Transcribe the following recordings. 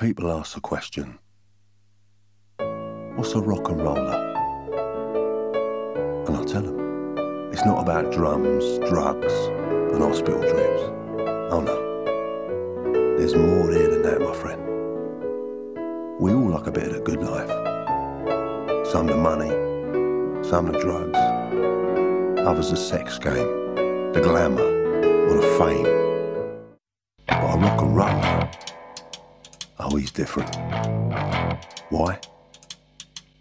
People ask the question What's a rock and roller? And I tell them it's not about drums, drugs, and hospital drips. Oh no. There's more here than that, my friend. We all like a bit of good life. Some the money, some the drugs, others the sex game, the glamour, or the fame. But a rock and roller, oh, he's different. Why?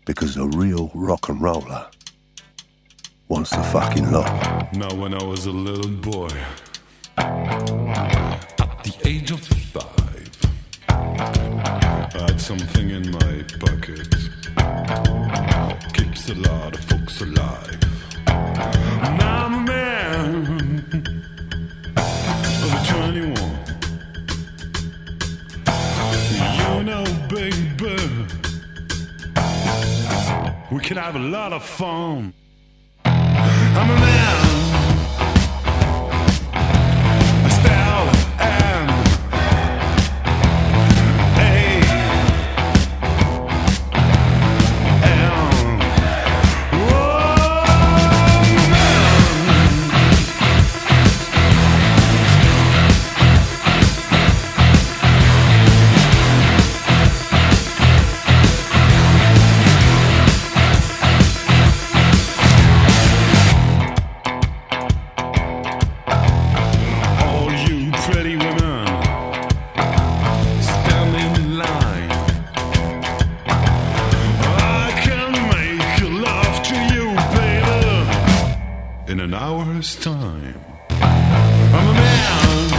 Because a real rock and roller wants the fucking lot. Now, when I was a little boy, at the age of five, I had something in my pocket. Keeps a lot of folks alive. We can have a lot of fun. I'm a man. Hour's time. I'm a man.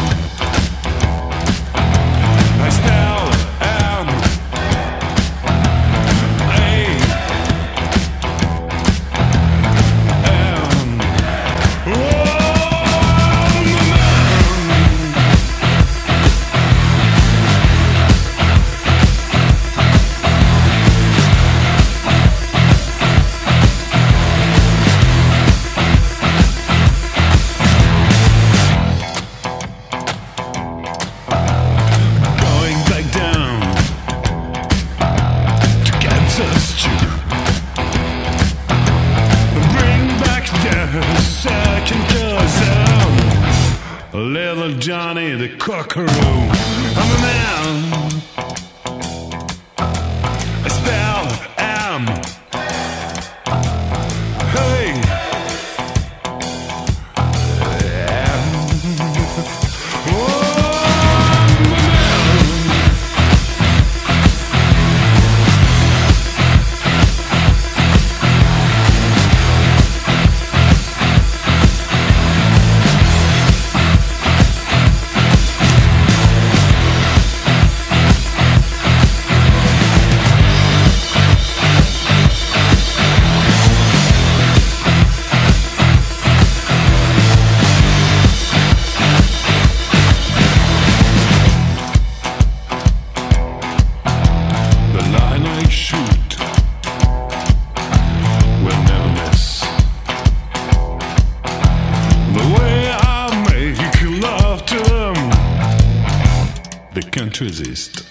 Little Johnny the Cockaroo. I'm a man. They can't resist.